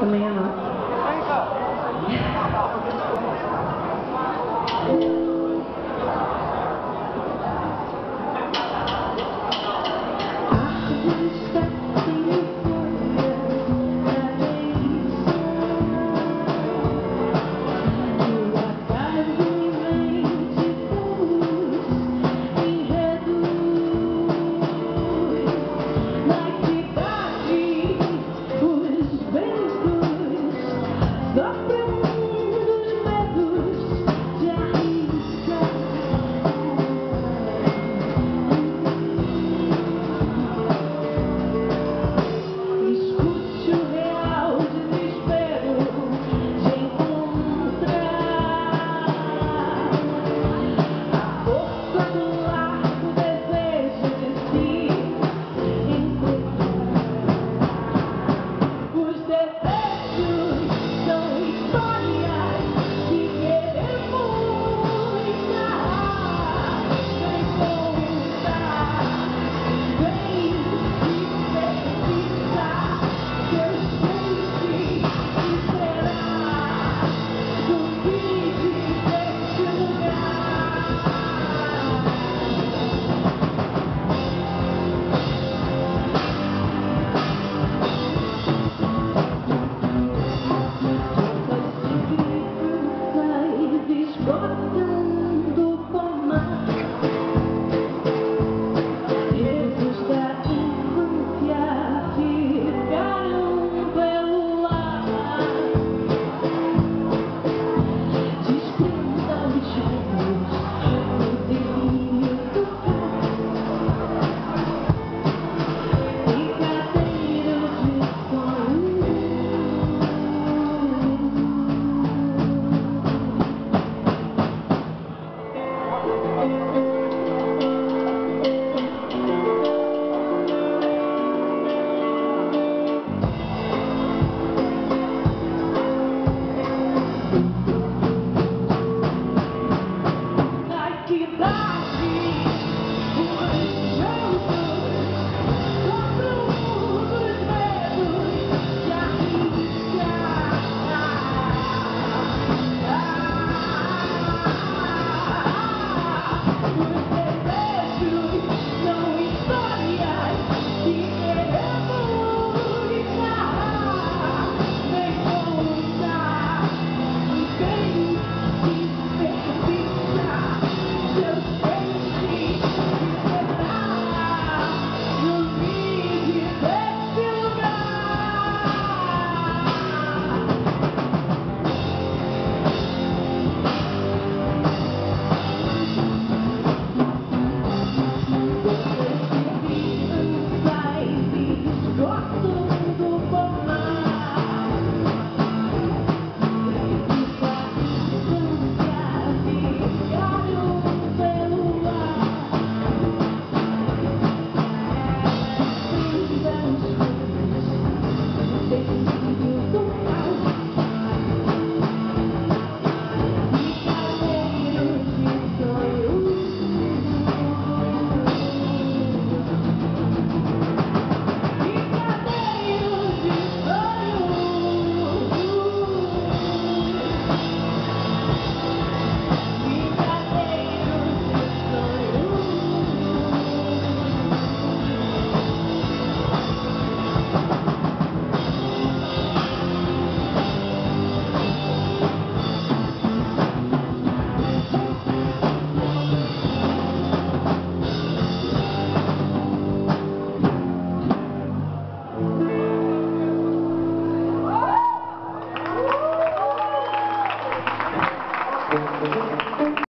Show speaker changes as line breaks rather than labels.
the man